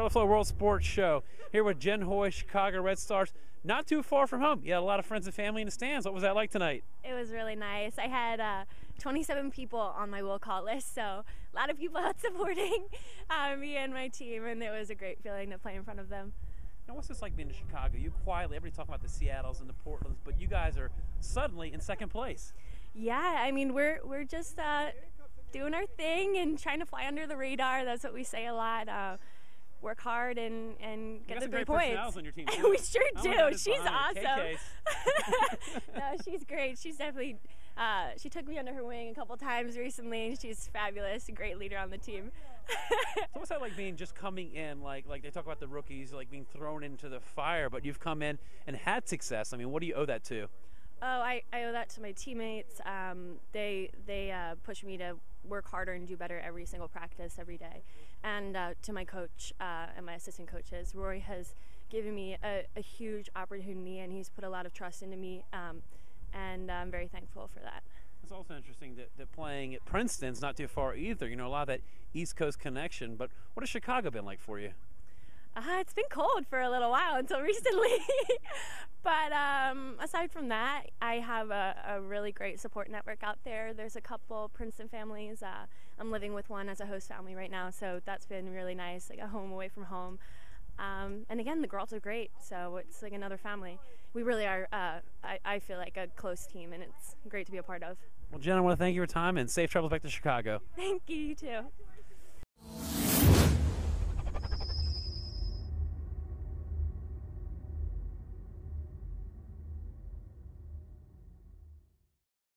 Charlie Flowe World Sports Show here with Jen Hoy, Chicago Red Stars. Not too far from home. You had a lot of friends and family in the stands. What was that like tonight? It was really nice. I had uh, 27 people on my will call list, so a lot of people out supporting uh, me and my team, and it was a great feeling to play in front of them. Now, what's this like being in Chicago? You quietly, everybody talking about the Seattles and the Portlands, but you guys are suddenly in second place. Yeah, I mean we're we're just uh, doing our thing and trying to fly under the radar. That's what we say a lot. Uh, work hard and and get the three points. your team. we sure Oh, do. it's she's awesome. No, she's great. She's definitely. Uh, she took me under her wing a couple times recently, and she's fabulous. A great leader on the team. So what's that like being just coming in, like like they talk about the rookies, like being thrown into the fire, but you've come in and had success. I mean, what do you owe that to? Oh, I, I owe that to my teammates. Um, they they uh, push me to work harder and do better every single practice, every day. And uh, to my coach uh, and my assistant coaches, Rory has given me a, a huge opportunity and he's put a lot of trust into me. Um, and I'm very thankful for that. It's also interesting that, that playing at Princeton's not too far either. You know, a lot of that East Coast connection. But what has Chicago been like for you? Uh, it's been cold for a little while until recently. but um, aside from that, I have a, a, really great support network out there. There's a couple Princeton families. Uh, I'm living with one as a host family right now, so that's been really nice, like a home away from home. Um, and again, the girls are great, so it's like another family. We really are, uh, I, I feel like a close team, and it's great to be a part of. Well, Jen, I want to thank you for your time and safe travels back to Chicago. Thank you, you too.